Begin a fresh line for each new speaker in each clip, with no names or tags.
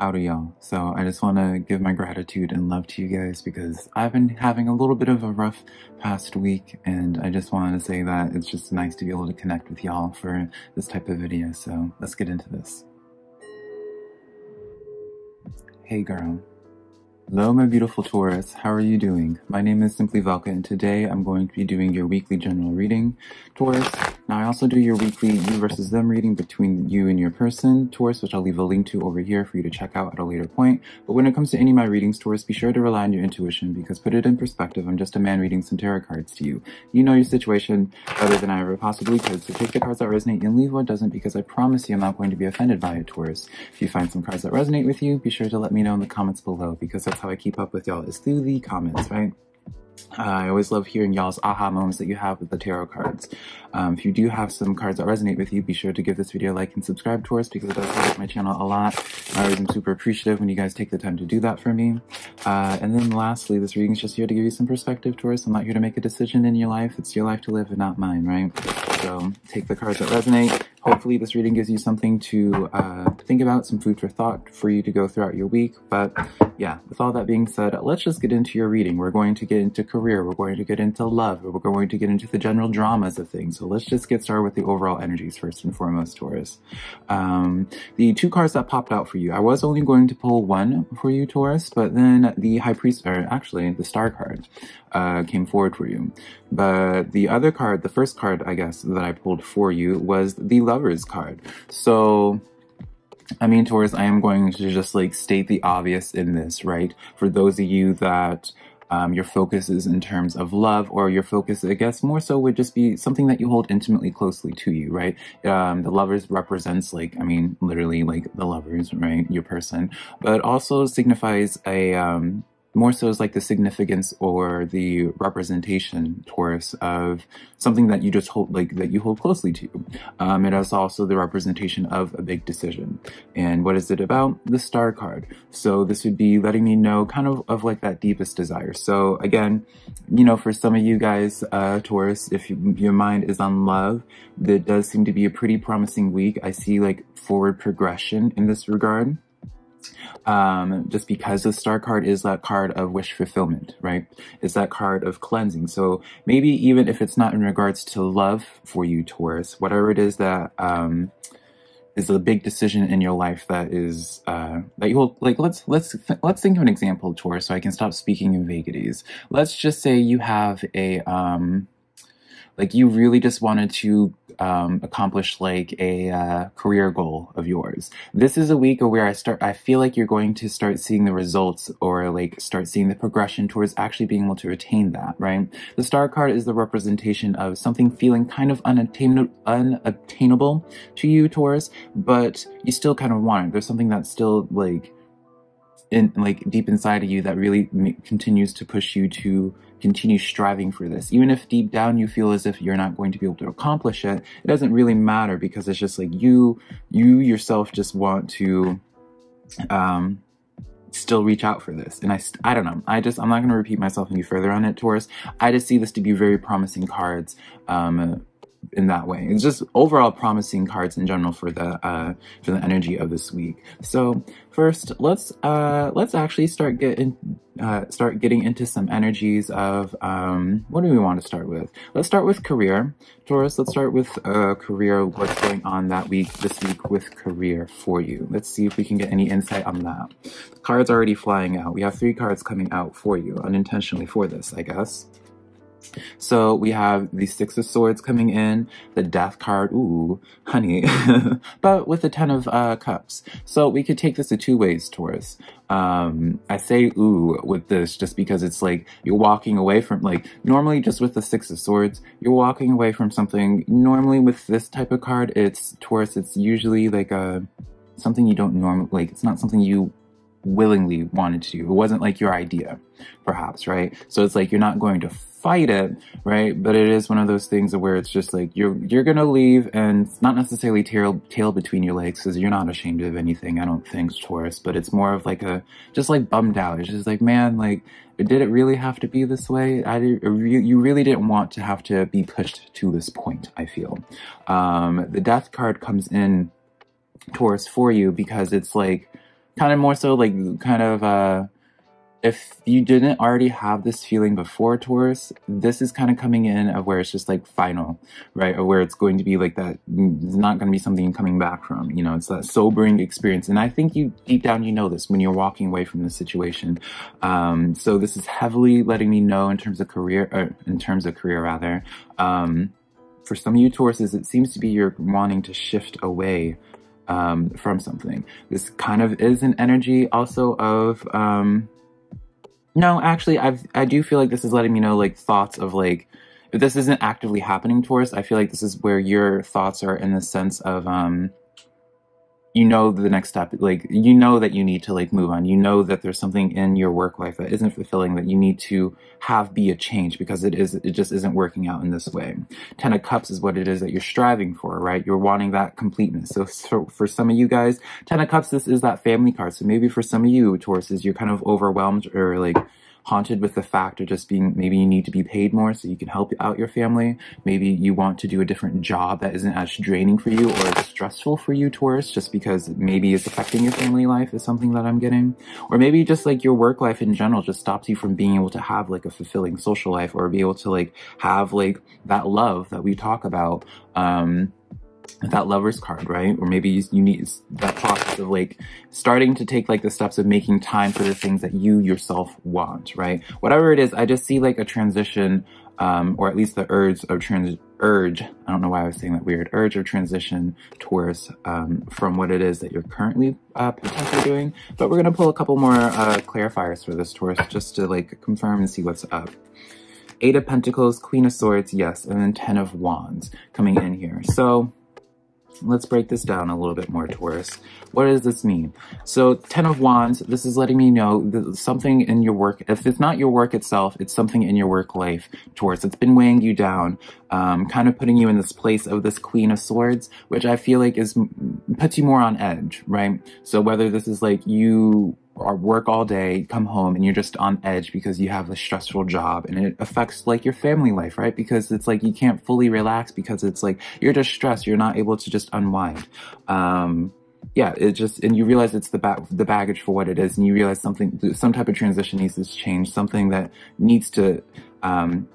Howdy, y'all. So, I just want to give my gratitude and love to you guys because I've been having a little bit of a rough past week, and I just wanted to say that it's just nice to be able to connect with y'all for this type of video. So, let's get into this. Hey, girl. Hello, my beautiful Taurus. How are you doing? My name is Simply Velca, and today I'm going to be doing your weekly general reading. Taurus, now I also do your weekly you versus them reading between you and your person, Taurus, which I'll leave a link to over here for you to check out at a later point. But when it comes to any of my readings, Taurus, be sure to rely on your intuition because put it in perspective, I'm just a man reading some tarot cards to you. You know your situation better than I ever possibly could, so take the cards that resonate and leave what doesn't because I promise you I'm not going to be offended by it, Taurus. If you find some cards that resonate with you, be sure to let me know in the comments below because how I keep up with y'all is through the comments, right? Uh, I always love hearing y'all's aha moments that you have with the tarot cards. Um, if you do have some cards that resonate with you, be sure to give this video a like and subscribe to us because it does help my channel a lot. I always am super appreciative when you guys take the time to do that for me. Uh, and then lastly, this reading is just here to give you some perspective, Taurus. I'm not here to make a decision in your life. It's your life to live and not mine, right? So take the cards that resonate. Hopefully this reading gives you something to uh, think about, some food for thought for you to go throughout your week. But yeah, with all that being said, let's just get into your reading. We're going to get into career. We're going to get into love. We're going to get into the general dramas of things. So let's just get started with the overall energies first and foremost, Taurus. Um, the two cards that popped out for you, I was only going to pull one for you, Taurus, but then the High Priest, or actually the Star card, uh, came forward for you. But the other card, the first card, I guess, that I pulled for you was the Lover's card. So I mean, Taurus, I am going to just like state the obvious in this, right? For those of you that um, your focus is in terms of love, or your focus, I guess, more so would just be something that you hold intimately closely to you, right? Um, the lovers represents like, I mean, literally like the lovers, right? Your person, but also signifies a, um, more so is like the significance or the representation, Taurus, of something that you just hold, like that you hold closely to. Um, it is also the representation of a big decision. And what is it about? The star card. So this would be letting me know kind of of like that deepest desire. So again, you know, for some of you guys, uh, Taurus, if you, your mind is on love, that does seem to be a pretty promising week. I see like forward progression in this regard um, just because the star card is that card of wish fulfillment, right? It's that card of cleansing. So maybe even if it's not in regards to love for you, Taurus, whatever it is that um, is a big decision in your life that is uh, that you'll like. Let's let's let's think of an example, Taurus, so I can stop speaking in vagaries. Let's just say you have a um, like you really just wanted to um, accomplish like a uh, career goal of yours. This is a week where I start. I feel like you're going to start seeing the results, or like start seeing the progression towards actually being able to attain that. Right. The star card is the representation of something feeling kind of unobtainable to you, Taurus, but you still kind of want it. There's something that's still like in like deep inside of you that really continues to push you to continue striving for this. Even if deep down you feel as if you're not going to be able to accomplish it, it doesn't really matter because it's just like you, you yourself just want to, um, still reach out for this. And I, I don't know. I just, I'm not going to repeat myself any further on it, Taurus. I just see this to be very promising cards. Um, in that way. It's just overall promising cards in general for the uh, for the energy of this week. So first, let's uh, let's actually start getting uh, start getting into some energies of um, what do we want to start with? Let's start with career, Taurus. Let's start with uh, career. What's going on that week this week with career for you? Let's see if we can get any insight on that. The cards already flying out. We have three cards coming out for you unintentionally for this, I guess. So we have the Six of Swords coming in, the Death card, ooh, honey, but with the Ten of uh, Cups. So we could take this in two ways, Taurus. Um, I say ooh with this just because it's like you're walking away from, like, normally just with the Six of Swords, you're walking away from something. Normally with this type of card, it's Taurus, it's usually like a, something you don't normally, like, it's not something you willingly wanted to do. It wasn't like your idea, perhaps, right? So it's like you're not going to fight it, right? But it is one of those things where it's just like you're you're gonna leave and it's not necessarily tail tail between your legs because you're not ashamed of anything, I don't think, Taurus, but it's more of like a just like bummed out. It's just like, man, like did it really have to be this way? I you really didn't want to have to be pushed to this point, I feel. Um, the death card comes in Taurus for you because it's like kind of more so like kind of uh if you didn't already have this feeling before Taurus, this is kind of coming in of where it's just like final, right? Or where it's going to be like that, it's not going to be something coming back from, you know, it's that sobering experience. And I think you deep down, you know this when you're walking away from the situation. Um, so this is heavily letting me know in terms of career, or in terms of career rather, um, for some of you Tauruses, it seems to be you're wanting to shift away um, from something. This kind of is an energy also of, um, no, actually, I've, I do feel like this is letting me know like thoughts of like, if this isn't actively happening Taurus, I feel like this is where your thoughts are in the sense of, um, you know the next step like you know that you need to like move on. You know that there's something in your work life that isn't fulfilling that you need to have be a change because it is it just isn't working out in this way. Ten of cups is what it is that you're striving for right? You're wanting that completeness. So, so for some of you guys ten of cups this is that family card. So maybe for some of you tauruses you're kind of overwhelmed or like haunted with the fact of just being maybe you need to be paid more so you can help out your family. Maybe you want to do a different job that isn't as draining for you or stressful for you, Taurus, just because maybe it's affecting your family life is something that I'm getting. Or maybe just like your work life in general just stops you from being able to have like a fulfilling social life or be able to like have like that love that we talk about. Um, that lover's card, right? Or maybe you, you need that process of like starting to take like the steps of making time for the things that you yourself want, right? Whatever it is, I just see like a transition, um, or at least the urge of trans urge. I don't know why I was saying that weird urge of transition towards um, from what it is that you're currently uh, potentially doing. But we're gonna pull a couple more uh, clarifiers for this Taurus just to like confirm and see what's up. Eight of Pentacles, Queen of Swords, yes, and then Ten of Wands coming in here. So Let's break this down a little bit more, Taurus. What does this mean? So, Ten of Wands, this is letting me know that something in your work, if it's not your work itself, it's something in your work life, Taurus. It's been weighing you down, um, kind of putting you in this place of this Queen of Swords, which I feel like is puts you more on edge, right? So whether this is like you or work all day, come home, and you're just on edge because you have a stressful job and it affects like your family life, right? Because it's like you can't fully relax because it's like you're just stressed. You're not able to just unwind. Um, yeah, it just, and you realize it's the ba- the baggage for what it is, and you realize something, some type of transition needs to change, something that needs to, um,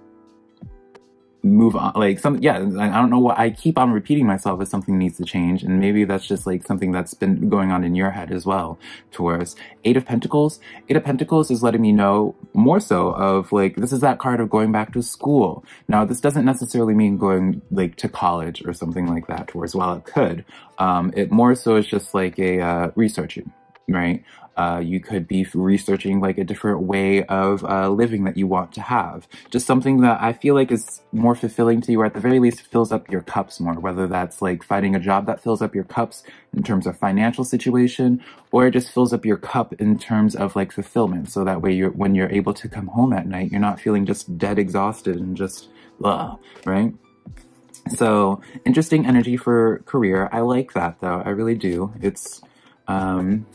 move on like some yeah i don't know what i keep on repeating myself as something needs to change and maybe that's just like something that's been going on in your head as well towards eight of pentacles. Eight of pentacles is letting me know more so of like this is that card of going back to school. Now this doesn't necessarily mean going like to college or something like that towards while it could um it more so is just like a uh researching right uh, you could be researching like a different way of uh, living that you want to have. Just something that I feel like is more fulfilling to you, or at the very least fills up your cups more, whether that's like finding a job that fills up your cups in terms of financial situation, or it just fills up your cup in terms of like fulfillment. So that way you're, when you're able to come home at night, you're not feeling just dead exhausted and just, ugh, right? So interesting energy for career. I like that though. I really do. It's, um,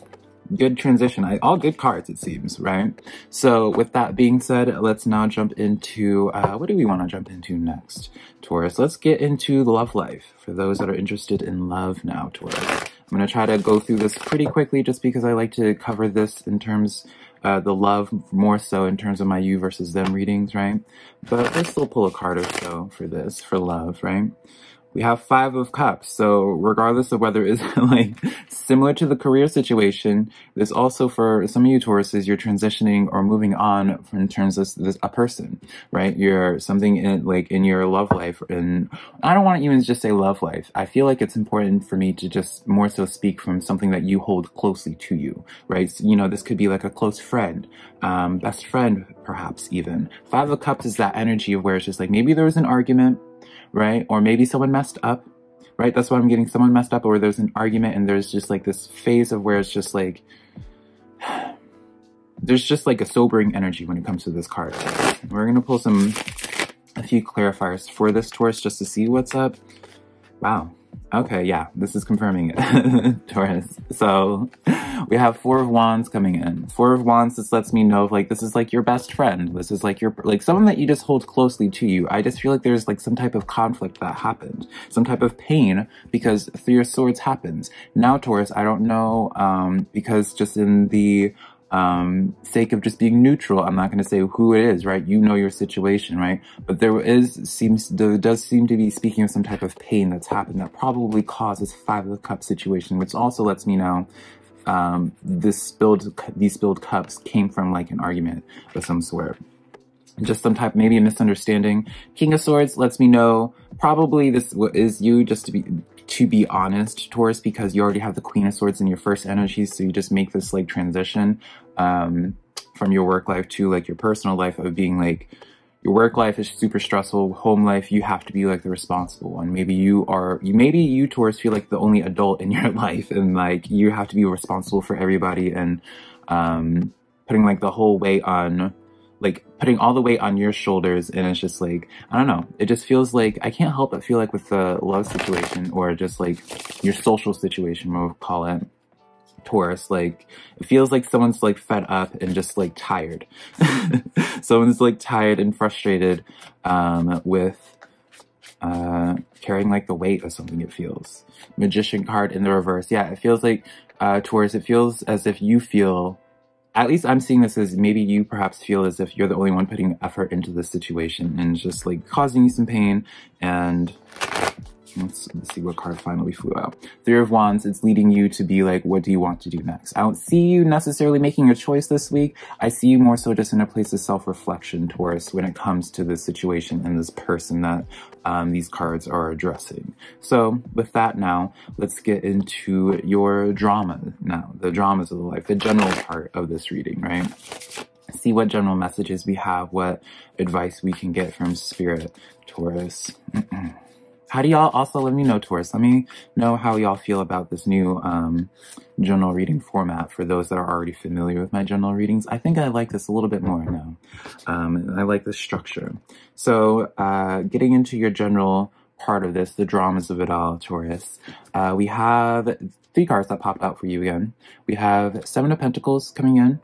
good transition. I, all good cards, it seems, right? So with that being said, let's now jump into, uh, what do we want to jump into next, Taurus? Let's get into the love life for those that are interested in love now, Taurus. I'm going to try to go through this pretty quickly just because I like to cover this in terms uh, the love more so in terms of my you versus them readings, right? But let's still pull a card or so for this, for love, right? We have five of cups. So regardless of whether it's like similar to the career situation, there's also for some of you Tauruses, you're transitioning or moving on in terms of this, a person, right? You're something in like in your love life. And I don't want to even just say love life. I feel like it's important for me to just more so speak from something that you hold closely to you, right? So, you know, this could be like a close friend, um, best friend, perhaps even. Five of cups is that energy of where it's just like maybe there was an argument, right? Or maybe someone messed up, right? That's what I'm getting. Someone messed up or there's an argument and there's just like this phase of where it's just like, there's just like a sobering energy when it comes to this card. We're going to pull some, a few clarifiers for this Taurus just to see what's up. Wow. Okay, yeah, this is confirming it, Taurus. So we have Four of Wands coming in. Four of Wands, this lets me know if like this is like your best friend. This is like your like someone that you just hold closely to you. I just feel like there's like some type of conflict that happened, some type of pain because Three of Swords happens. Now, Taurus, I don't know um, because just in the um, sake of just being neutral, I'm not going to say who it is, right? You know your situation, right? But there is, seems, there does seem to be speaking of some type of pain that's happened that probably causes Five of the Cup situation, which also lets me know um, this spilled, these spilled cups came from like an argument of some sort just some type, maybe a misunderstanding. King of Swords lets me know probably this is you just to be, to be honest, Taurus, because you already have the Queen of Swords in your first energy, so you just make this like transition um, from your work life to like your personal life of being like your work life is super stressful, home life you have to be like the responsible one. Maybe you are you maybe you Taurus feel like the only adult in your life and like you have to be responsible for everybody and um, putting like the whole weight on like putting all the weight on your shoulders and it's just like i don't know it just feels like i can't help but feel like with the love situation or just like your social situation we'll call it taurus like it feels like someone's like fed up and just like tired. Someone's like tired and frustrated um with uh carrying like the weight of something it feels. Magician card in the reverse. Yeah it feels like uh taurus it feels as if you feel at least I'm seeing this as maybe you perhaps feel as if you're the only one putting effort into this situation and just like causing you some pain and Let's, let's, see what card finally flew out. Three of Wands, it's leading you to be like, what do you want to do next? I don't see you necessarily making a choice this week. I see you more so just in a place of self-reflection, Taurus, when it comes to this situation and this person that um, these cards are addressing. So with that now, let's get into your drama now, the dramas of the life, the general part of this reading, right? see what general messages we have, what advice we can get from spirit, Taurus. How do y'all also let me know, Taurus? Let me know how y'all feel about this new um, general reading format for those that are already familiar with my general readings. I think I like this a little bit more now. Um, I like the structure. So uh, getting into your general part of this, the dramas of it all, Taurus, uh, we have three cards that popped out for you again. We have Seven of Pentacles coming in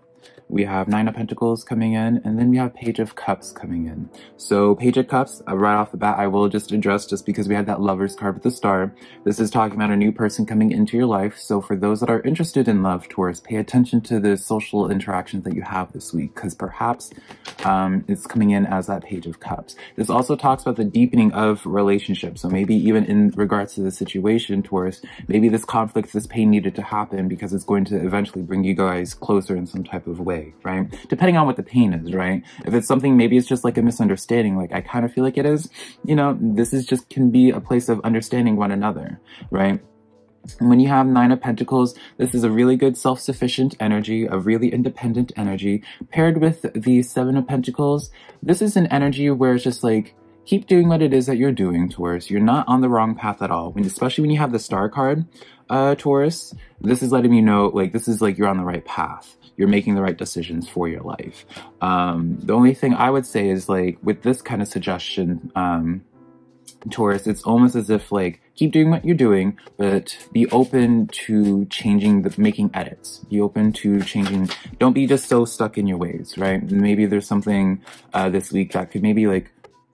we have Nine of Pentacles coming in, and then we have Page of Cups coming in. So Page of Cups, uh, right off the bat, I will just address just because we had that Lover's card with the star. This is talking about a new person coming into your life. So for those that are interested in love, Taurus, pay attention to the social interactions that you have this week, because perhaps um, it's coming in as that Page of Cups. This also talks about the deepening of relationships. So maybe even in regards to the situation, Taurus, maybe this conflict, this pain needed to happen because it's going to eventually bring you guys closer in some type of way right? Depending on what the pain is, right? If it's something, maybe it's just like a misunderstanding, like I kind of feel like it is, you know, this is just can be a place of understanding one another, right? when you have Nine of Pentacles, this is a really good self-sufficient energy, a really independent energy. Paired with the Seven of Pentacles, this is an energy where it's just like, keep doing what it is that you're doing, Taurus. You're not on the wrong path at all. When, especially when you have the Star card, uh, Taurus, this is letting you know, like, this is like you're on the right path you're making the right decisions for your life. Um, the only thing I would say is like with this kind of suggestion, um, Taurus, it's almost as if like keep doing what you're doing, but be open to changing the making edits. Be open to changing. Don't be just so stuck in your ways, right? Maybe there's something uh, this week that could maybe like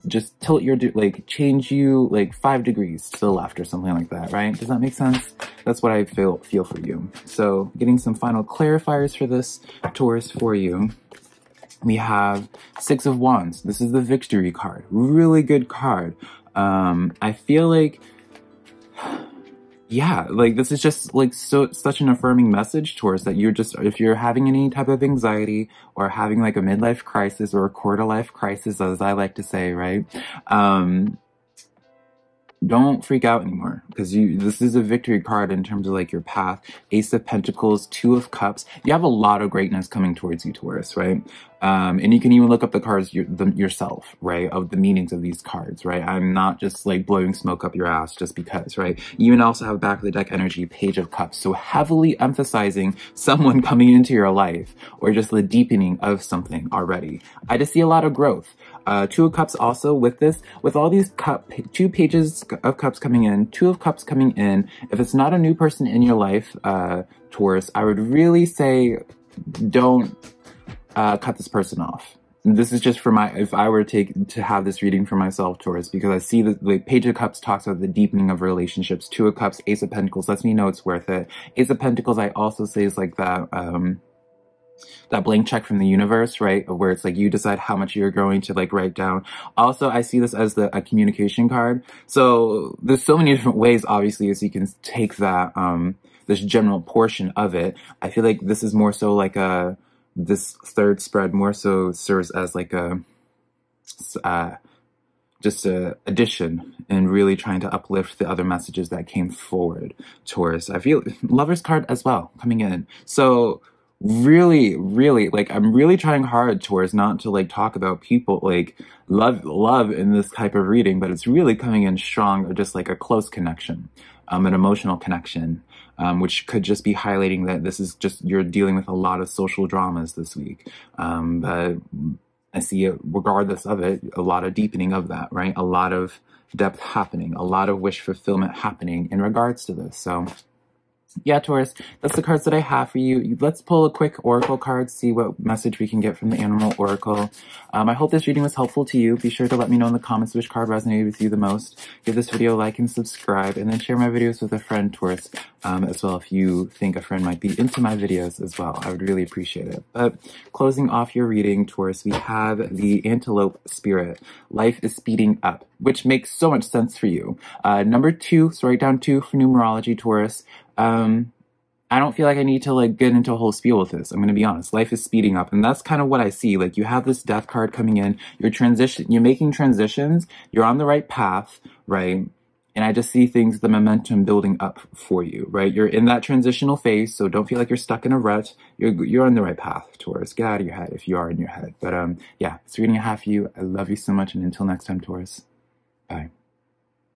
just tilt your, like change you like five degrees to the left or something like that, right? Does that make sense? That's what I feel, feel for you. So getting some final clarifiers for this Taurus for you. We have Six of Wands. This is the victory card. Really good card. Um, I feel like yeah, like this is just like so such an affirming message towards that you're just if you're having any type of anxiety or having like a midlife crisis or a quarter life crisis, as I like to say, right? Um, don't freak out anymore because you this is a victory card in terms of like your path ace of pentacles two of cups you have a lot of greatness coming towards you taurus right um, and you can even look up the cards your, the, yourself, right? Of the meanings of these cards, right? I'm not just like blowing smoke up your ass just because, right? You even also have back of the deck energy, page of cups. So heavily emphasizing someone coming into your life or just the deepening of something already. I just see a lot of growth. Uh, two of Cups also with this, with all these cup, two pages of Cups coming in, two of Cups coming in. If it's not a new person in your life, uh, Taurus, I would really say don't uh, cut this person off. This is just for my, if I were to take, to have this reading for myself, Taurus, because I see that the Page of Cups talks about the deepening of relationships. Two of Cups, Ace of Pentacles lets me know it's worth it. Ace of Pentacles, I also say is like that, um, that blank check from the universe, right? Where it's like you decide how much you're going to like write down. Also, I see this as the a communication card. So there's so many different ways, obviously, as you can take that, um, this general portion of it. I feel like this is more so like a, this third spread more so serves as like a uh, just a addition and really trying to uplift the other messages that came forward towards I feel lover's card as well coming in. So really, really like I'm really trying hard towards not to like talk about people like love love in this type of reading, but it's really coming in strong or just like a close connection, um, an emotional connection um, which could just be highlighting that this is just you're dealing with a lot of social dramas this week. Um, but I see it, regardless of it, a lot of deepening of that, right? A lot of depth happening, a lot of wish fulfillment happening in regards to this. So yeah, Taurus, that's the cards that I have for you. Let's pull a quick Oracle card, see what message we can get from the Animal Oracle. Um, I hope this reading was helpful to you. Be sure to let me know in the comments which card resonated with you the most. Give this video a like and subscribe, and then share my videos with a friend, Taurus, um, as well if you think a friend might be into my videos as well. I would really appreciate it. But closing off your reading, Taurus, we have the Antelope Spirit. Life is speeding up, which makes so much sense for you. Uh, number two, so write down two for numerology, Taurus. Um, I don't feel like I need to like get into a whole spiel with this. I'm to be honest. Life is speeding up and that's kind of what I see. Like you have this death card coming in, you're transition, you're making transitions, you're on the right path, right? And I just see things, the momentum building up for you, right? You're in that transitional phase, so don't feel like you're stuck in a rut. You're, you're on the right path, Taurus. Get out of your head if you are in your head. But um, yeah, it's reading a half you. I love you so much, and until next time, Taurus. Bye.